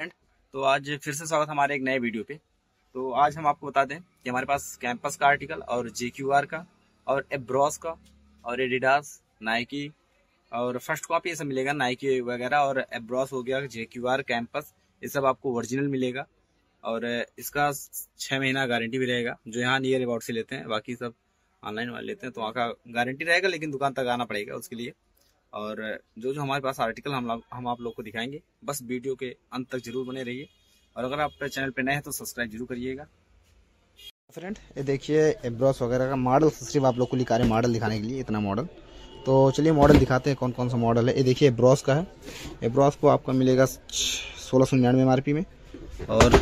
Friend तो आज फिर से स्वागत हमारे एक नए वीडियो पे। तो आज हम आपको बता दें कि हमारे पास कैंपस का आर्टिकल और जे का और एब्रॉस का और एडिडास नाइकी और फ़र्स्ट कॉपी ये सब मिलेगा नाइकी वगैरह और एब्रॉस हो गया जे कैंपस ये सब आपको ओरिजिनल मिलेगा। और इसका छः महीना गारंटी भी रहेगा, जो यहाँ नियर अबाउट से लेते हैं, बाकी सब ऑनलाइन वाले लेते हैं तो वहाँ का गारंटी रहेगा, लेकिन दुकान तक आना पड़ेगा उसके लिए। और जो जो हमारे पास आर्टिकल हम हम आप लोग को दिखाएँगे, बस वीडियो के अंत तक ज़रूर बने रहिए। और अगर आप चैनल पर नए हैं तो सब्सक्राइब ज़रूर करिएगा। फ्रेंड ये देखिए एब्रॉस वगैरह का मॉडल सिर्फ़ आप लोग को लिखा रहे मॉडल दिखाने के लिए, इतना मॉडल तो चलिए मॉडल दिखाते हैं कौन कौन सा मॉडल है। ये देखिए एब्रॉस का है। एब्रॉस को आपका मिलेगा सोलह सौ निन्यानवे एम में। और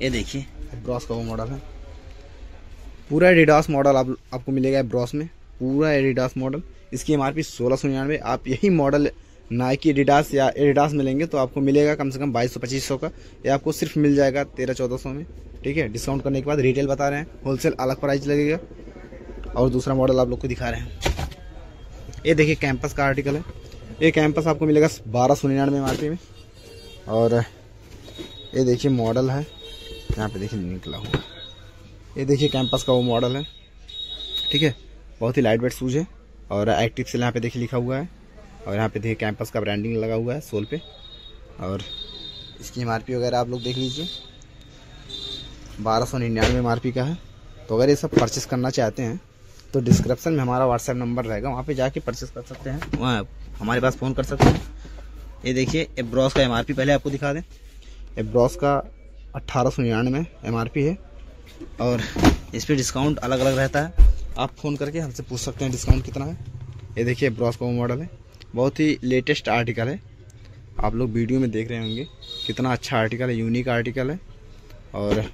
ये देखिए एब्रॉस का वो मॉडल है। पूरा एडिडास मॉडल आप, आपको मिलेगा एब्रॉस में। पूरा एडिडास मॉडल इसकी एम आर पी सोलह सौ निन्यानवे, आप यही मॉडल नाइकी एडिडास या एडिडास में लेंगे तो आपको मिलेगा कम से कम बाईस सौ, पच्चीस सौ का। ये आपको सिर्फ़ मिल जाएगा तेरह चौदह सौ में, ठीक है? डिस्काउंट करने के बाद रिटेल बता रहे हैं होलसेल अलग प्राइस लगेगा। और दूसरा मॉडल आप लोग को दिखा रहे हैं। ये देखिए कैंपस का आर्टिकल है। ये कैंपस आपको मिलेगा बारह सौ निन्यानवे एम में। और ये देखिए मॉडल है। यहाँ पे देखिए निकला हुआ। ये देखिए कैंपस का वो मॉडल है। ठीक है? बहुत ही लाइट वेट शूज़ है और एक्टिव सेल यहाँ पे देखिए लिखा हुआ है और यहाँ पे देखिए कैंपस का ब्रांडिंग लगा हुआ है सोल पे और इसकी एमआरपी वगैरह आप लोग देख लीजिए। बारह सौ निन्यानवे एम का है। तो अगर ये सब परचेस करना चाहते हैं तो डिस्क्रिप्शन में हमारा व्हाट्सएप नंबर रहेगा। वहाँ पे जाके परचेस कर सकते हैं। वहाँ हमारे पास फ़ोन कर सकते हैं। ये देखिए एब्रॉस का एमआरपी पहले आपको दिखा दें। एब्रॉस का अट्ठारह सौ निन्यानवे एम है। और इस पर डिस्काउंट अलग अलग रहता है। आप फ़ोन करके हमसे पूछ सकते हैं डिस्काउंट कितना है। ये देखिए ब्रॉस का मॉडल है। बहुत ही लेटेस्ट आर्टिकल है। आप लोग वीडियो में देख रहे होंगे कितना अच्छा आर्टिकल है यूनिक आर्टिकल है। और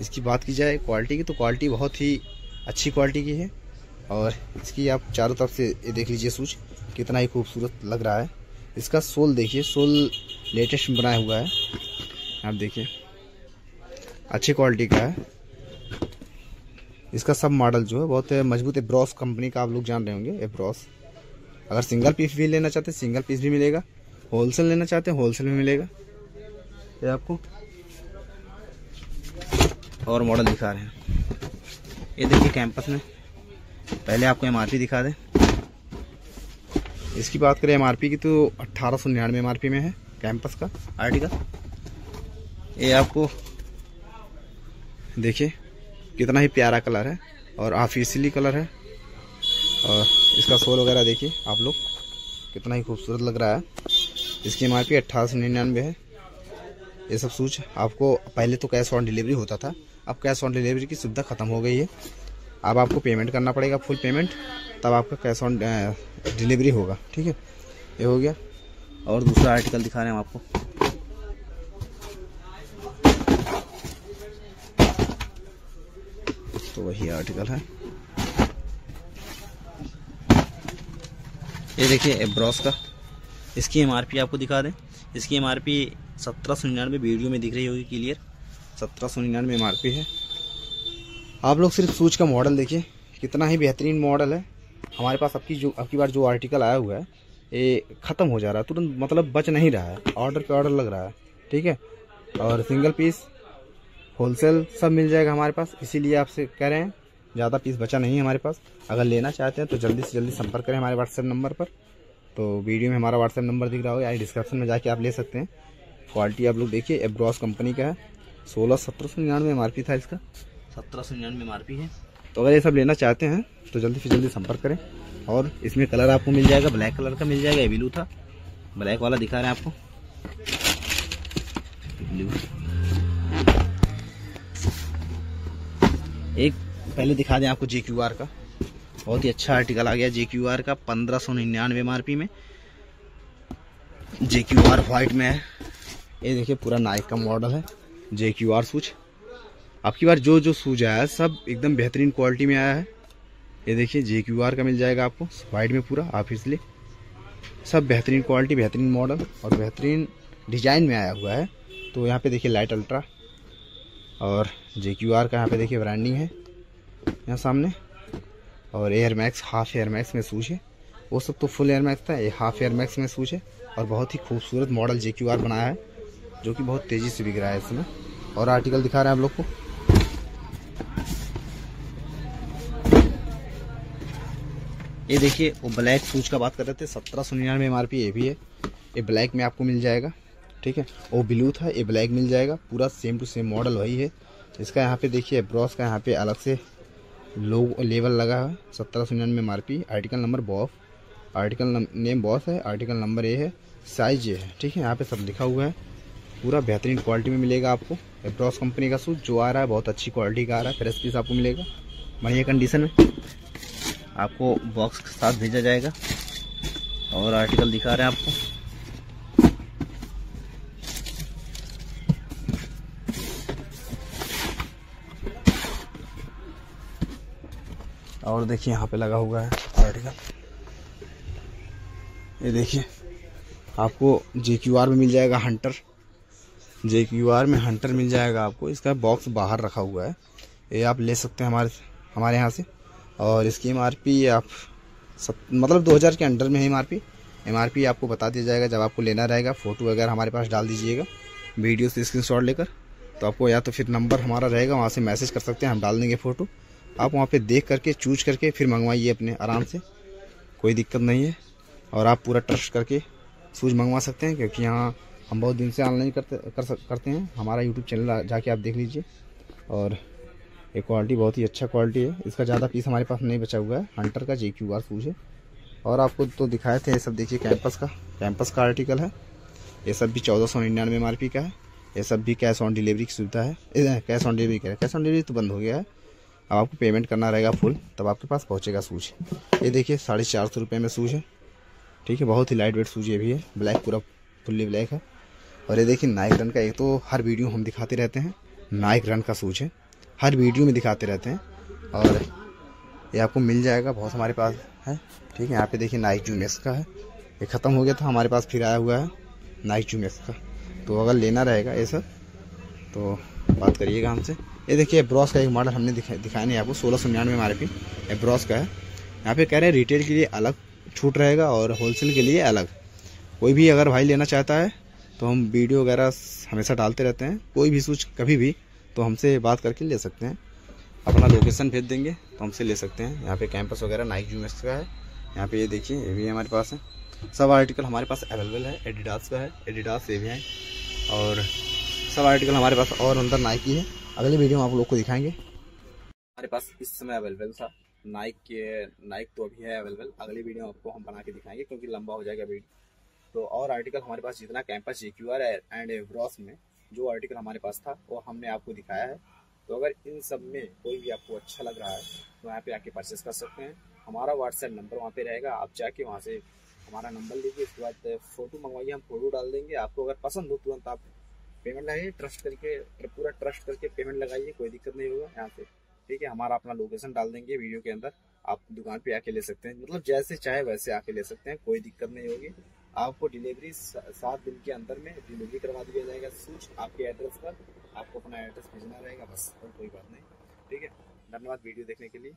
इसकी बात की जाए क्वालिटी की तो क्वालिटी बहुत ही अच्छी क्वालिटी की है। और इसकी आप चारों तरफ़ से ये देख लीजिए सूच, कितना ही खूबसूरत लग रहा है। इसका सोल देखिए, सोल लेटेस्ट बनाया हुआ है। आप देखिए, अच्छी क्वालिटी का है। इसका सब मॉडल जो है, बहुत मज़बूत है। ब्रॉस कंपनी का आप लोग जान रहे होंगे। ब्रॉस अगर सिंगल पीस भी लेना चाहते हैं सिंगल पीस भी मिलेगा। होलसेल लेना चाहते हैं होलसेल में मिलेगा। ये आपको और मॉडल दिखा रहे हैं। ये देखिए कैंपस में। पहले आपको एमआरपी दिखा दें। इसकी बात करें एमआरपी की तो अट्ठारह सौ निन्यानवे एम में है कैंपस का आर्टिकल ये आपको देखिए कितना ही प्यारा कलर है और ऑफिशियली कलर है। और इसका सोल वगैरह देखिए आप लोग, कितना ही खूबसूरत लग रहा है। इसकी एम आर पी अट्ठारह सौ निन्यानवे है। ये सब सूच आपको, पहले तो कैश ऑन डिलीवरी होता था, अब कैश ऑन डिलीवरी की सुविधा ख़त्म हो गई है। अब आपको पेमेंट करना पड़ेगा फुल पेमेंट तब आपका कैश ऑन डिलीवरी होगा, ठीक है? ये हो गया। और दूसरा आर्टिकल दिखा रहे हैं हम आपको। तो वही आर्टिकल है। ये देखिए एब्रॉस का। इसकी एमआरपी आपको दिखा दें। इसकी एमआरपी सत्रह सौ निन्यानवे वीडियो में दिख रही होगी क्लियर सत्रह सौ निन्यानवे एम है। आप लोग सिर्फ़ सूच का मॉडल देखिए। कितना ही बेहतरीन मॉडल है। हमारे पास अब की जो, अब की बार जो आर्टिकल आया हुआ है, ये ख़त्म हो जा रहा है। तुरंत मतलब बच नहीं रहा है। ऑर्डर पे ऑर्डर लग रहा है। ठीक है? और सिंगल पीस होलसेल सब मिल जाएगा हमारे पास इसीलिए आपसे कह रहे हैं ज़्यादा पीस बचा नहीं है हमारे पास। अगर लेना चाहते हैं तो जल्दी से जल्दी संपर्क करें हमारे व्हाट्सएप नंबर पर। तो वीडियो में हमारा व्हाट्सएप नंबर दिख रहा होगा या डिस्क्रिप्शन में जाके आप ले सकते हैं। क्वालिटी आप लोग देखिए एब्रॉस कंपनी का है। सोलह सत्रह सौ निन्यानवे एम था इसका। सत्रह सौ निन्यानवे एम है। तो अगर ये सब लेना चाहते हैं तो जल्दी से जल्दी संपर्क करें। और इसमें कलर आपको मिल जाएगा ब्लैक कलर का मिल जाएगा ब्लू था। ब्लैक वाला दिखा रहे हैं आपको। ब्लू एक पहले दिखा दें आपको आर का। बहुत ही अच्छा आर्टिकल आ गया आर का, पंद्रह सौ निन्यानवे एम में। जे क्यू आर वाइट में है। ये देखिए, पूरा नाइक का मॉडल है। जे क्यू आर सूच आपकी बार जो जो सूज आया है सब एकदम बेहतरीन क्वालिटी में आया है। ये देखिए जे क्यू आर का मिल जाएगा आपको वाइट में पूरा ऑफिसली सब बेहतरीन क्वालिटी बेहतरीन मॉडल और बेहतरीन डिज़ाइन में आया हुआ है। तो यहाँ पे देखिए लाइट अल्ट्रा और जे क्यू आर का यहाँ पे देखिए ब्रांडिंग है, यहाँ सामने। और Air Max half Air Max में सूच है। वो सब तो फुल एयर मैक्स था, ये हाफ़ एयर मैक्स में सूच है। और बहुत ही खूबसूरत मॉडल जे क्यू आर बनाया है, जो कि बहुत तेज़ी से बिक रहा है इसमें। और आर्टिकल दिखा रहे हैं आप लोग को। ये देखिए, वो ब्लैक शूज़ का बात कर रहे थे, सत्रह सौ निन्यानवे एम आर पी ये भी है। ये ब्लैक में आपको मिल जाएगा। ठीक है? वो ब्लू था, ये ब्लैक मिल जाएगा। पूरा सेम टू सेम मॉडल वही है। इसका यहाँ पे देखिए ब्रॉस का यहाँ पे अलग से लो लेवल लगा है। सत्रह सौ निन्यानवे एम आर्टिकल नंबर बॉफ आर्टिकल नेम बॉस है। आर्टिकल नंबर ए है। साइज़ ये है। ठीक है? यहाँ पे सब लिखा हुआ है। पूरा बेहतरीन क्वालिटी में मिलेगा आपको। ब्रॉस कंपनी का सूट जो आ रहा है, बहुत अच्छी क्वालिटी का आ रहा है। फ्रेश पीस आपको मिलेगा। बढ़िया कंडीशन में आपको बॉक्स के साथ भेजा जाएगा। और आर्टिकल दिखा रहे हैं आपको। और देखिए यहाँ पे लगा हुआ है आर्टिकल ये देखिए, आपको जे क्यू आर में मिल जाएगा हंटर जे क्यू आर में हंटर मिल जाएगा आपको। इसका बॉक्स बाहर रखा हुआ है। ये आप ले सकते हैं हमारे हमारे यहाँ से। और इसकी पी आप सब मतलब 2000 के अंडर में है एम एम आपको बता दिया जाएगा जब आपको लेना रहेगा। फ़ोटो वगैरह हमारे पास डाल दीजिएगा, वीडियो से स्क्रीन लेकर। तो आपको या तो फिर नंबर हमारा रहेगा, वहाँ से मैसेज कर सकते हैं, हम डाल देंगे फ़ोटो आप वहाँ पे देख करके चूज़ करके फिर मंगवाइए अपने आराम से। कोई दिक्कत नहीं है। और आप पूरा ट्रस्ट करके शूज़ मंगवा सकते हैं क्योंकि यहाँ हम बहुत दिन से ऑनलाइन करते कर सक, करते हैं। हमारा यूट्यूब चैनल जाके आप देख लीजिए। और ये क्वालिटी बहुत ही अच्छा क्वालिटी है। इसका ज़्यादा पीस हमारे पास नहीं बचा हुआ है। हंटर का जे क्यू आर है। और आपको तो दिखाए थे ये सब देखिए कैंपस का। कैंपस का आर्टिकल है। ये सब भी चौदह सौ निन्यानवे एम का है। ये सब भी कैश ऑन डिलीवरी की सुविधा है। कैश ऑन डिलीवरी का कैश ऑन डिलीवरी तो बंद हो गया है। अब आपको पेमेंट करना रहेगा फुल तब आपके पास पहुँचेगा सूज ये देखिए, साढ़े चार सौ रुपये में सूज है। ठीक है, बहुत ही लाइट वेट सूज ये भी है। ब्लैक पूरा फुल्ली ब्लैक है। और ये देखिए नाइक रन का एक तो हर वीडियो हम दिखाते रहते हैं। नाइक रन का सूज है। हर वीडियो में दिखाते रहते हैं। और ये आपको मिल जाएगा, बहुत हमारे पास है। ठीक है, यहाँ पे देखिए नाइक जूमेक्स का है। ये ख़त्म हो गया था, हमारे पास फिर आया हुआ है नाइक जूमेक्स का। तो अगर लेना रहेगा ये सब तो बात करिएगा हमसे। ये देखिए ब्रॉस का एक मॉडल हमने दिखा दिखाया नहीं आपको, सोलह सौ निन्यानवे एम आर पी एब्रॉस का है। यहाँ पे कह रहे हैं रिटेल के लिए अलग छूट रहेगा और होलसेल के लिए अलग। कोई भी अगर भाई लेना चाहता है तो हम वीडियो वगैरह हमेशा डालते रहते हैं। कोई भी सूच, कभी भी तो हमसे बात करके ले सकते हैं। अपना लोकेशन भेज देंगे तो हमसे ले सकते हैं। यहाँ पे कैंपस वगैरह नाइक जूमेक्स का है। यहाँ पे ये देखिए, ये भी हमारे पास है। सब आर्टिकल हमारे पास अवेलेबल है। एडिडास का है एडिडास ये भी है। और सब आर्टिकल हमारे पास और अंदर नाइकी है। अगली वीडियो में आप लोग को दिखाएँगे। हमारे पास इस समय अवेलेबल था। नाइक के नाइक तो अभी है अवेलेबल अगली वीडियो आपको हम बना के दिखाएँगे क्योंकि लंबा हो जाएगा वीडियो तो और आर्टिकल हमारे पास जितना Campus J Q R and Bros में, जो आर्टिकल हमारे पास था, वो हमने आपको दिखाया है। तो अगर इन सब में कोई भी आपको अच्छा लग रहा है तो यहाँ पे आके परचेस कर सकते हैं। हमारा व्हाट्सएप नंबर वहाँ पे रहेगा। आप जाके वहाँ से हमारा नंबर लीजिए। उसके बाद फ़ोटो मंगवाइए। हम फ़ोटो डाल देंगे। आपको अगर पसंद हो, तुरंत आप पेमेंट लगाइए ट्रस्ट करके, पूरा ट्रस्ट करके पेमेंट लगाइए, कोई दिक्कत नहीं होगा यहाँ से। ठीक है, हमारा अपना लोकेशन डाल देंगे वीडियो के अंदर। आप दुकान पे आके ले सकते हैं। मतलब जैसे चाहे वैसे आके ले सकते हैं, कोई दिक्कत नहीं होगी। आपको डिलीवरी सात दिन के अंदर में डिलीवरी करवा दिया जाएगा। सूच आपके एड्रेस पर, आपको अपना एड्रेस भेजना रहेगा, बस, और कोई बात नहीं। ठीक है, धन्यवाद वीडियो देखने के लिए।